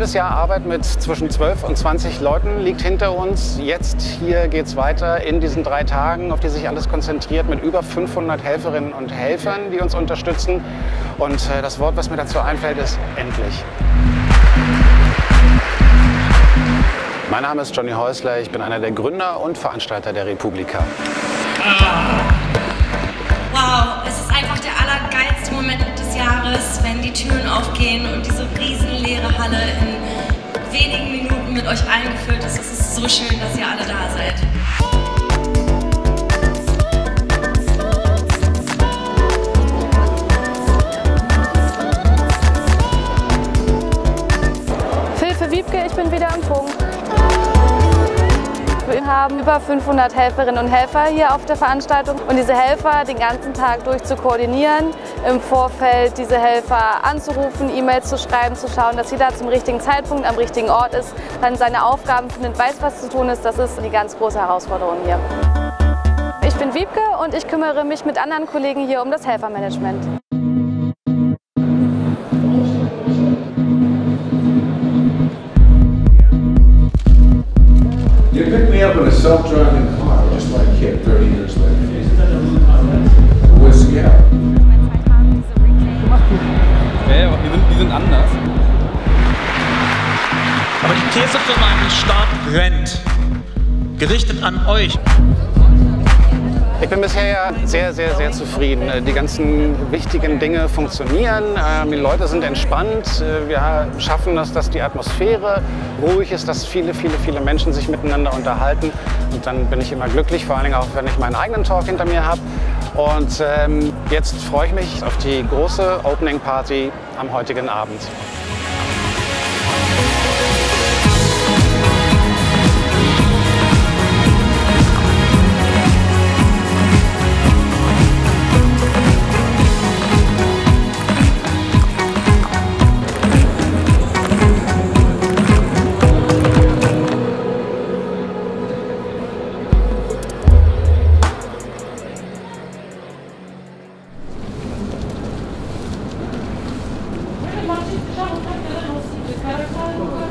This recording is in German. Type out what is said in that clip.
halbes Jahr Arbeit mit zwischen 12 und 20 Leuten liegt hinter uns. Jetzt hier geht es weiter in diesen drei Tagen, auf die sich alles konzentriert, mit über 500 Helferinnen und Helfern, die uns unterstützen. Und äh, das Wort, was mir dazu einfällt, ist endlich. Mein Name ist Johnny Häusler, ich bin einer der Gründer und Veranstalter der Republika. Wow, es ist einfach der allergeilste Moment des Jahres, wenn die Türen aufgehen und diese riesenleere Halle in wenigen Minuten mit euch allen gefüllt ist. Es ist so schön, dass ihr alle da seid. Wiebke, ich bin wieder am Punkt. Wir haben über 500 Helferinnen und Helfer hier auf der Veranstaltung und diese Helfer den ganzen Tag durch zu koordinieren, im Vorfeld diese Helfer anzurufen, E-Mails zu schreiben, zu schauen, dass jeder zum richtigen Zeitpunkt am richtigen Ort ist, dann seine Aufgaben findet, weiß, was zu tun ist. Das ist die ganz große Herausforderung hier. Ich bin Wiebke und ich kümmere mich mit anderen Kollegen hier um das Helfermanagement. You picked me up in a self-driving car, just like Kit, 30 years later. It was, yeah. Ja, die sind, die sind anders. Aber die Käsefirma im Staat brennt. Gerichtet an euch. Ich bin bisher sehr, sehr, sehr zufrieden. Die ganzen wichtigen Dinge funktionieren, ähm, die Leute sind entspannt, Äh, wir schaffen es, dass die Atmosphäre ruhig ist, dass viele, viele, viele Menschen sich miteinander unterhalten. Und dann bin ich immer glücklich, vor allen Dingen auch, wenn ich meinen eigenen Talk hinter mir habe. Und ähm, jetzt freue ich mich auf die große Opening Party am heutigen Abend. Thank you.